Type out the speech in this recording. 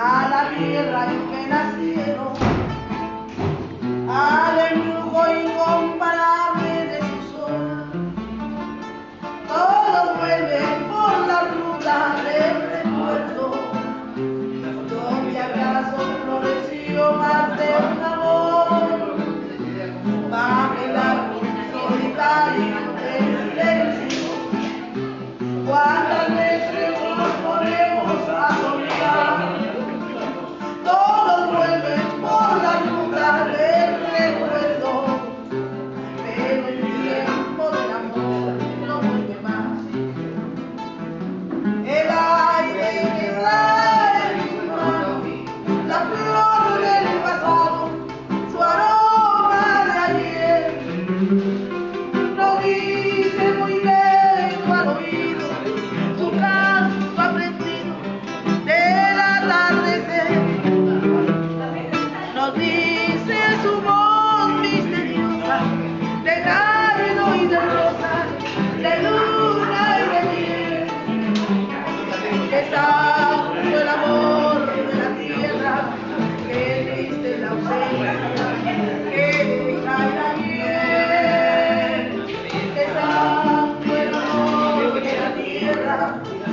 a la tierra Gracias.